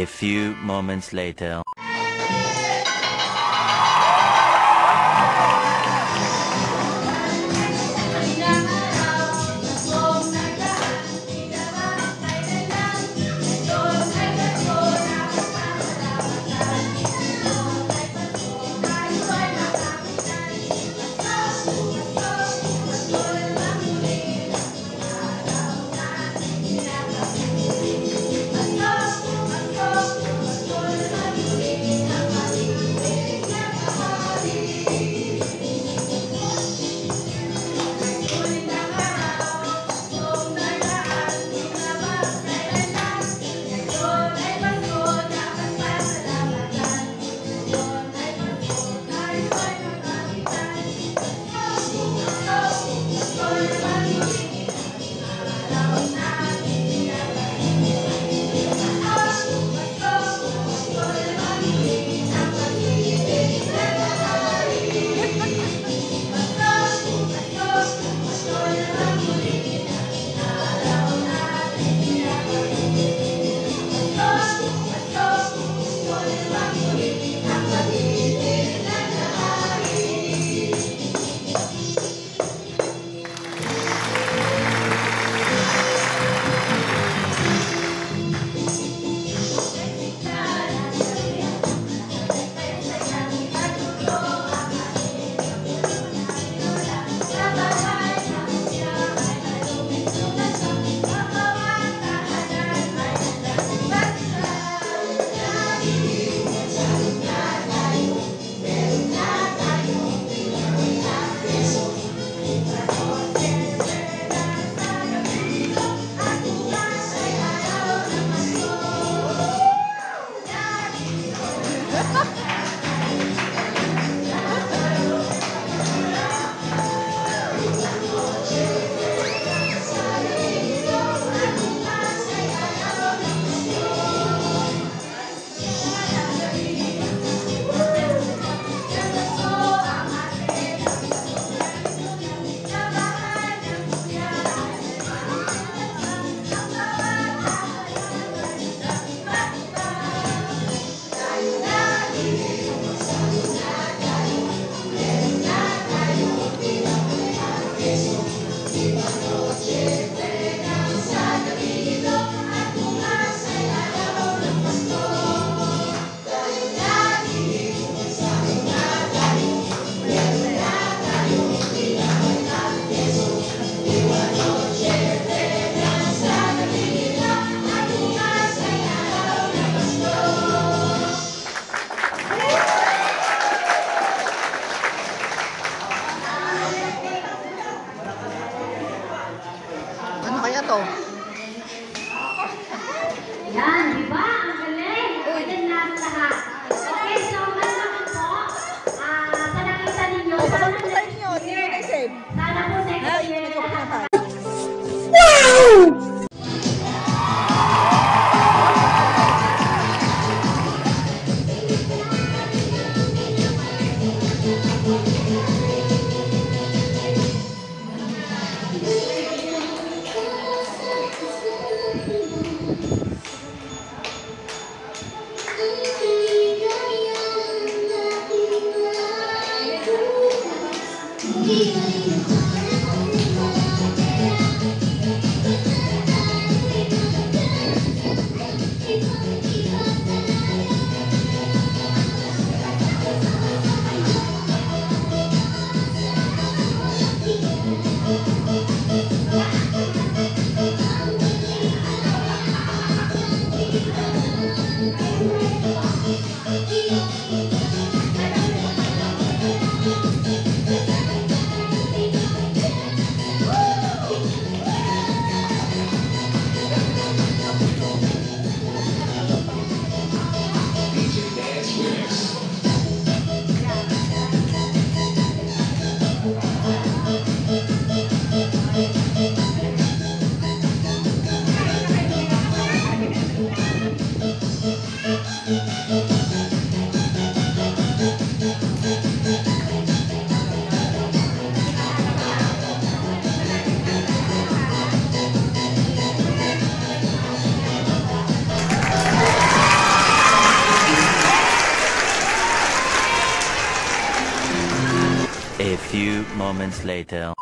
A few moments later. Few moments later.